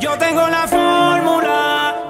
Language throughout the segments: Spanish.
Yo tengo la fórmula.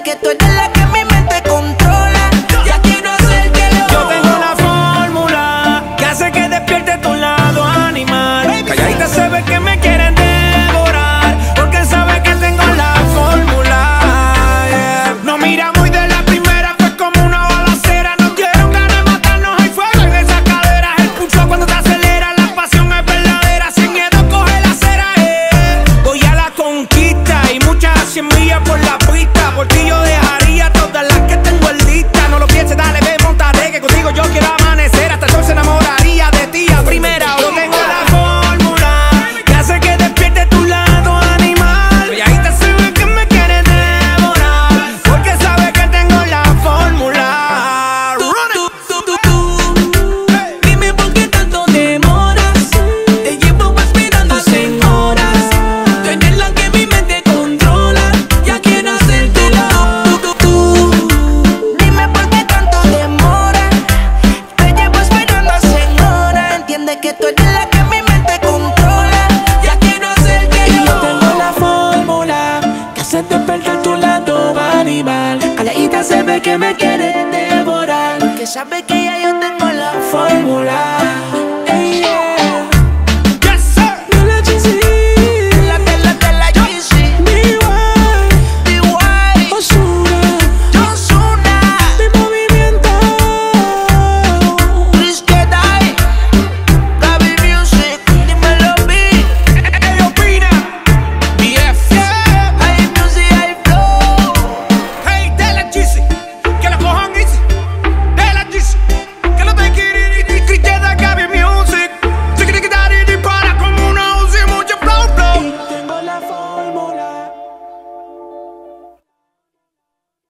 que tú eres la que mi mente controla. Ya quiero hacerte lo Yo tengo la fórmula que hace que despierte tu lado animal. Baby, Calladita se ve que me quieren devorar. Porque sabe que tengo la fórmula. Yeah. No mira muy de la primera, fue como una balacera. No quiero ganas de matarnos, hay fuego en esas caderas. El pulso cuando te acelera, la pasión es verdadera. Sin miedo coge la cera. Eh. Voy a la conquista y muchas semillas por la que me quiere devorar. Porque sabe que